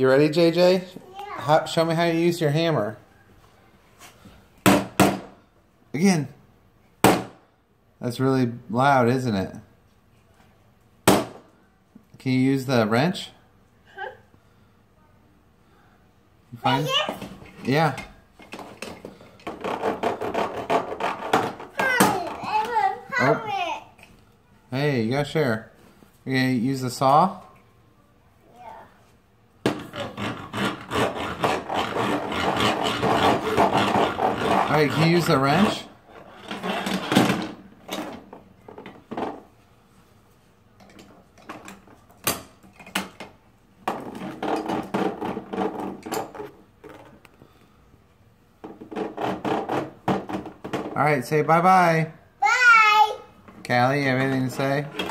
You ready, JJ? Yeah. How, show me how you use your hammer. Again. That's really loud, isn't it? Can you use the wrench? Huh? You find? Yeah. Oh. Hey, you gotta share. You gonna use the saw? Alright, can you use the wrench? Alright, say bye bye. Bye. Callie, you have anything to say?